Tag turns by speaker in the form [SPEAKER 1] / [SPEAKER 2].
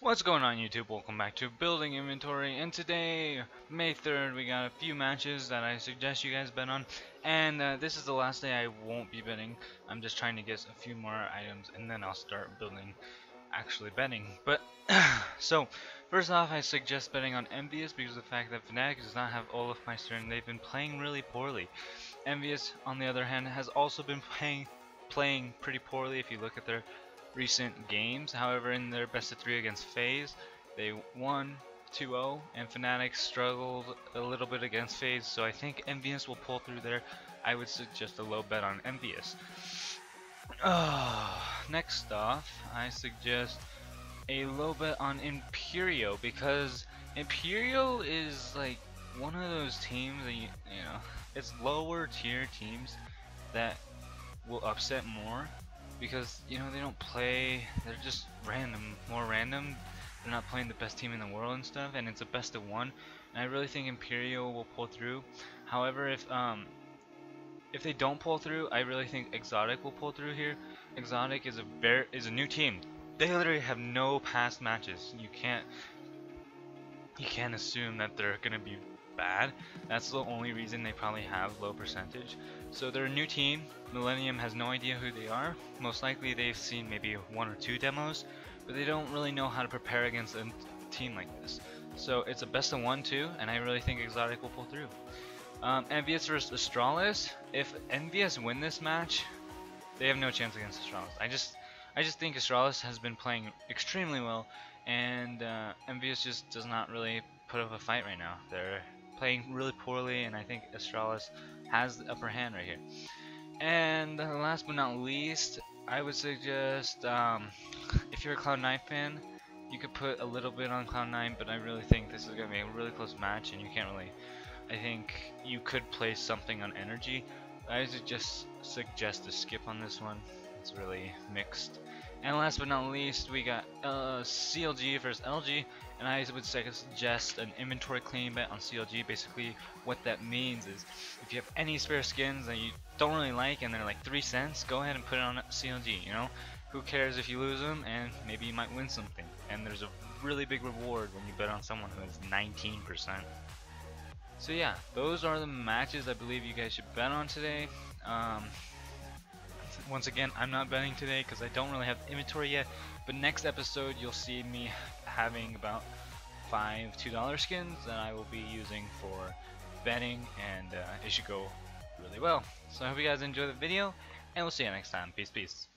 [SPEAKER 1] What's going on YouTube? Welcome back to Building Inventory and today, May 3rd, we got a few matches that I suggest you guys bet on and uh, this is the last day I won't be betting. I'm just trying to get a few more items and then I'll start building actually betting. But so first off I suggest betting on EnVyUs because of the fact that Fnatic does not have olofmeister and they've been playing really poorly. EnVyUs on the other hand has also been playing playing pretty poorly if you look at their recent games. However, in their best of three against FaZe, they won 2-0, and Fnatic struggled a little bit against FaZe, so I think EnVyUs will pull through there. I would suggest a low bet on EnVyUs. Next off, I suggest a little bit on Imperio, because Imperio is like one of those teams that, you, you know, it's lower tier teams that will upset more because you know they don't play they're just random more random. They're not playing the best team in the world and stuff and it's a best of one. And I really think Imperial will pull through. However if um if they don't pull through I really think Exotic will pull through here Exotic is a very is a new team they literally have no past matches you can't you can't assume that they're gonna be bad. That's the only reason they probably have low percentage. So they're a new team. Millennium has no idea who they are. Most likely they've seen maybe one or two demos, but they don't really know how to prepare against a team like this. So it's a best of one too, and I really think Exotic will pull through. Um, EnVyUs versus Astralis. If EnVyUs win this match, they have no chance against Astralis. I just, I just think Astralis has been playing extremely well, and uh, EnVyUs just does not really put up a fight right now. They're playing really poorly, and I think Astralis has the upper hand right here. And last but not least, I would suggest um, if you're a Cloud9 fan, you could put a little bit on Cloud9, but I really think this is going to be a really close match, and you can't really. I think you could play something on Energy. I would just suggest to skip on this one. It's really mixed. And last but not least, we got uh, CLG versus LG, and I would suggest an inventory cleaning bet on CLG. Basically, what that means is if you have any spare skins that you don't really like and they're like 3 cents, go ahead and put it on CLG, you know? Who cares if you lose them, and maybe you might win something. And there's a really big reward when you bet on someone who has 19%. So yeah, those are the matches I believe you guys should bet on today. Um, once again, I'm not betting today because I don't really have inventory yet. But next episode, you'll see me having about five $2 skins that I will be using for betting, and uh, it should go really well. So I hope you guys enjoy the video, and we'll see you next time. Peace, peace.